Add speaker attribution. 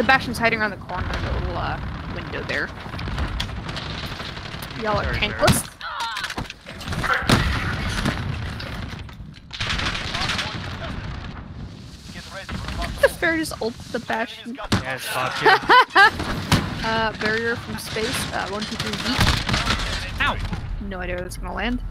Speaker 1: the Bastion's hiding around the corner of the little uh, window there. Y'all are tankless. The fair just ult the Bastion.
Speaker 2: Yes, fuck.
Speaker 1: Uh, barrier from space. Uh, one, two, three, yeet.
Speaker 2: Ow!
Speaker 1: No idea where that's gonna land.